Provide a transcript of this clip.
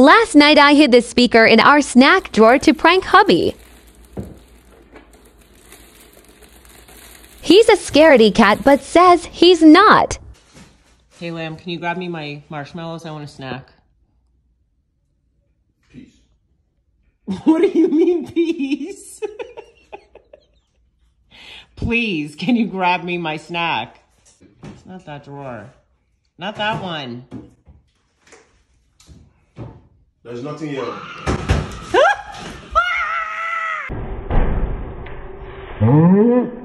Last night I hid the speaker in our snack drawer to prank hubby. He's a scaredy cat but says he's not. Hey, Lamb, can you grab me my marshmallows? I want a snack. Peace. What do you mean, peace? Please, can you grab me my snack? It's not that drawer. Not that one. There's nothing here. Huh? Ah! Hmm?